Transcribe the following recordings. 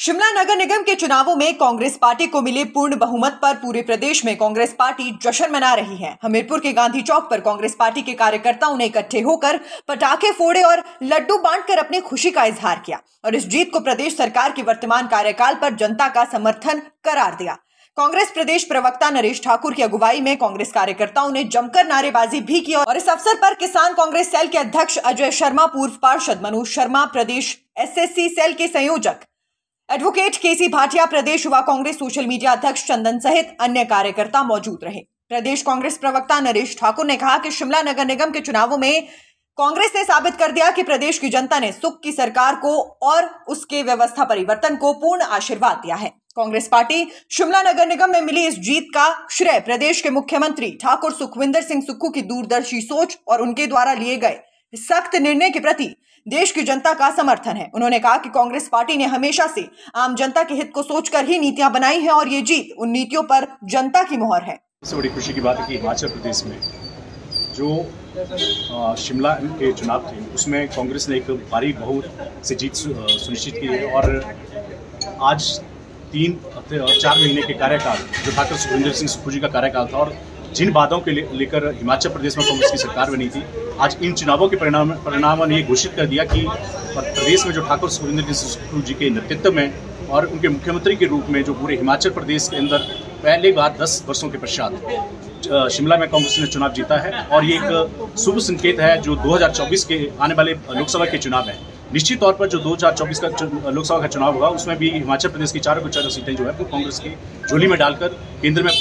शिमला नगर निगम के चुनावों में कांग्रेस पार्टी को मिले पूर्ण बहुमत पर पूरे प्रदेश में कांग्रेस पार्टी जश्न मना रही है। हमीरपुर के गांधी चौक पर कांग्रेस पार्टी के कार्यकर्ताओं ने इकट्ठे होकर पटाखे फोड़े और लड्डू बांटकर अपनी खुशी का इजहार किया और इस जीत को प्रदेश सरकार के वर्तमान कार्यकाल पर जनता का समर्थन करार दिया। कांग्रेस प्रदेश प्रवक्ता नरेश ठाकुर की अगुवाई में कांग्रेस कार्यकर्ताओं ने जमकर नारेबाजी भी की और इस अवसर पर किसान कांग्रेस सेल के अध्यक्ष अजय शर्मा, पूर्व पार्षद मनोज शर्मा, प्रदेश एसएससी सेल के संयोजक एडवोकेट केसी भाटिया प्रदेश युवा कांग्रेस सोशल मीडिया अध्यक्ष चंदन सहित अन्य कार्यकर्ता मौजूद रहे। प्रदेश कांग्रेस प्रवक्ता नरेश ठाकुर ने कहा कि शिमला नगर निगम के चुनावों में कांग्रेस ने साबित कर दिया कि प्रदेश की जनता ने सुख की सरकार को और उसके व्यवस्था परिवर्तन को पूर्ण आशीर्वाद दिया है। कांग्रेस पार्टी शिमला नगर निगम में मिली इस जीत का श्रेय प्रदेश के मुख्यमंत्री ठाकुर सुखविंदर सिंह सुक्खू की दूरदर्शी सोच और उनके द्वारा लिए गए सख्त निर्णय के प्रति देश की जनता का समर्थन है। उन्होंने कहा कि कांग्रेस पार्टी ने हमेशा से आम जनता के हित को सोचकर ही नीतियाँ बनाई हैं और ये जीत उन नीतियों पर जनता की मोहर है। सबसे बड़ी खुशी की बात है कि हिमाचल प्रदेश में जो शिमला के चुनाव थे, उसमें कांग्रेस ने एक भारी बहुत से जीत सुनिश्चित की है और आज तीन चार महीने के कार्यकाल, जो ठाकुर सुखविंदर सिंह सुखू जी का कार्यकाल था और जिन बातों के लेकर हिमाचल प्रदेश में कांग्रेस की सरकार बनी थी, आज इन चुनावों के परिणाम परिणामों ने घोषित कर दिया कि प्रदेश में जो ठाकुर सुखविंदर सिंह जी के नेतृत्व में और उनके मुख्यमंत्री के रूप में जो पूरे हिमाचल प्रदेश के अंदर पहली बार दस वर्षों के पश्चात शिमला में कांग्रेस ने चुनाव जीता है और ये एक शुभ संकेत है जो 2024 के आने वाले लोकसभा के चुनाव है। निश्चित तौर पर जो 2024 का लोकसभा का चुनाव होगा, उसमें भी हिमाचल प्रदेश की चारों को चारों सीटें जो है वो कांग्रेस की झोली में डालकर केंद्र में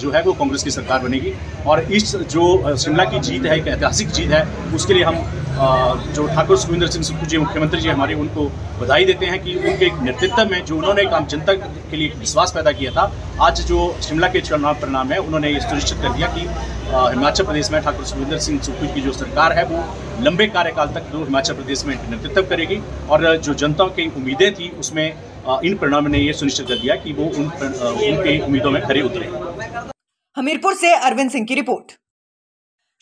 जो है वो कांग्रेस की सरकार बनेगी। और इस जो शिमला की जीत है, एक ऐतिहासिक जीत है, उसके लिए हम जो ठाकुर सुखविंदर सिंह सुक्खू जी मुख्यमंत्री जी हमारे, उनको बधाई देते हैं कि उनके नेतृत्व में जो उन्होंने एक आम जनता के लिए विश्वास पैदा किया था, आज जो शिमला के चुनाव परिणाम है, उन्होंने ये सुनिश्चित कर दिया कि हिमाचल प्रदेश में ठाकुर सुखविंदर सिंह सुक्खू की जो सरकार है, वो लंबे कार्यकाल तक जो हिमाचल प्रदेश में नेतृत्व करेगी और जो जनता की उम्मीदें थी, उसमें इन परिणाम ने ये सुनिश्चित कर दिया कि वो उन उनकी उम्मीदों में खड़े उतरे। हमीरपुर से अरविंद सिंह की रिपोर्ट।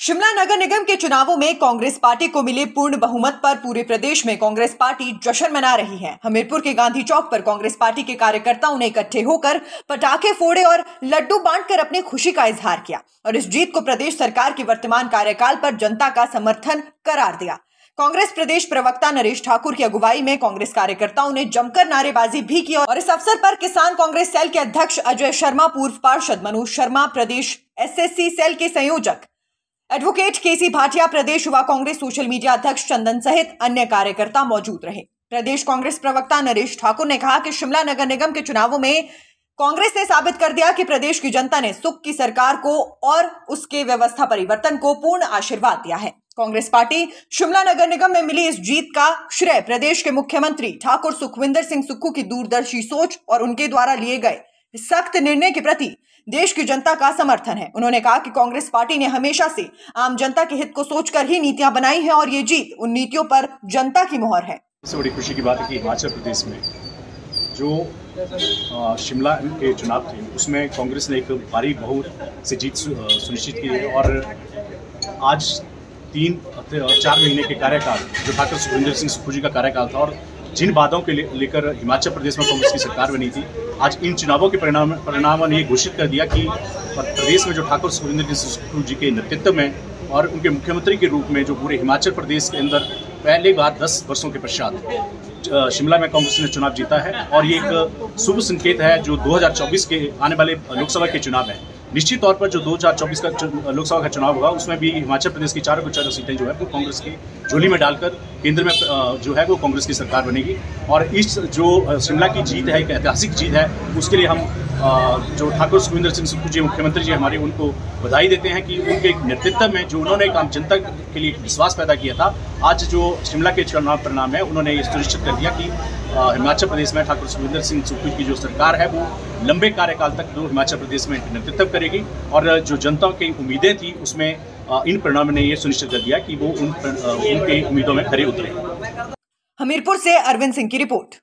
शिमला नगर निगम के चुनावों में कांग्रेस पार्टी को मिले पूर्ण बहुमत पर पूरे प्रदेश में कांग्रेस पार्टी जश्न मना रही है। हमीरपुर के गांधी चौक पर कांग्रेस पार्टी के कार्यकर्ताओं ने इकट्ठे होकर पटाखे फोड़े और लड्डू बांटकर अपनी खुशी का इजहार किया और इस जीत को प्रदेश सरकार के वर्तमान कार्यकाल पर जनता का समर्थन करार दिया। कांग्रेस प्रदेश प्रवक्ता नरेश ठाकुर की अगुवाई में कांग्रेस कार्यकर्ताओं ने जमकर नारेबाजी भी की और इस अवसर पर किसान कांग्रेस सेल के अध्यक्ष अजय शर्मा, पूर्व पार्षद मनोज शर्मा, प्रदेश एसएससी सेल के संयोजक एडवोकेट केसी भाटिया प्रदेश युवा कांग्रेस सोशल मीडिया अध्यक्ष चंदन सहित अन्य कार्यकर्ता मौजूद रहे। प्रदेश कांग्रेस प्रवक्ता नरेश ठाकुर ने कहा कि शिमला नगर निगम के चुनावों में कांग्रेस ने साबित कर दिया कि प्रदेश की जनता ने सुख की सरकार को और उसके व्यवस्था परिवर्तन को पूर्ण आशीर्वाद दिया है। कांग्रेस पार्टी शिमला नगर निगम में मिली इस जीत का श्रेय प्रदेश के मुख्यमंत्री ठाकुर सुखविंदर सिंह सुक्खू की दूरदर्शी सोच और उनके द्वारा लिए गए सख्त निर्णय के प्रति देश की जनता का समर्थन है। उन्होंने कहा कि कांग्रेस पार्टी ने हमेशा से आम जनता के हित को सोचकर ही नीतियाँ बनाई हैं और ये जीत उन नीतियों पर जनता की मोहर है। सबसे बड़ी खुशी की बात है कि हिमाचल प्रदेश में जो शिमला के चुनाव थे, उसमें कांग्रेस ने एक भारी बहुत से जीत सुनिश्चित की है और आज तीन चार महीने के कार्यकाल, जो ठाकुर सुखविंदर सिंह सुखू जी का कार्यकाल था और जिन बातों के लेकर हिमाचल प्रदेश में कांग्रेस की सरकार बनी थी, आज इन चुनावों के परिणाम परिणामों ने घोषित कर दिया कि प्रदेश में जो ठाकुर सुखविंदर सिंह जी के नेतृत्व में और उनके मुख्यमंत्री के रूप में जो पूरे हिमाचल प्रदेश के अंदर पहली बार दस वर्षों के पश्चात शिमला में कांग्रेस ने चुनाव जीता है और ये एक शुभ संकेत है जो 2024 के आने वाले लोकसभा के चुनाव है। निश्चित तौर पर जो 2024 का लोकसभा का चुनाव होगा, उसमें भी हिमाचल प्रदेश की चारों को चारों सीटें जो है वो कांग्रेस की झोली में डालकर केंद्र में जो है वो कांग्रेस की सरकार बनेगी। और इस, जो शिमला की जीत है, एक ऐतिहासिक जीत है, उसके लिए हम जो ठाकुर सुखविंदर सिंह सुक्खू जी, मुख्यमंत्री जी हमारे, उनको बधाई देते हैं कि उनके नेतृत्व में जो उन्होंने एक आम जनता के लिए विश्वास पैदा किया था, आज जो शिमला के चुनाव परिणाम है, उन्होंने ये सुनिश्चित कर दिया कि हिमाचल प्रदेश में ठाकुर सुखविंदर सिंह सुक्खू की जो सरकार है, वो लंबे कार्यकाल तक जो हिमाचल प्रदेश में नेतृत्व करेगी। और जो जनता की उम्मीदें थी, उसमें इन परिणामों ने ये सुनिश्चित कर दिया कि वो उन उनकी उम्मीदों में खड़े उतरे। हमीरपुर से अरविंद सिंह की रिपोर्ट।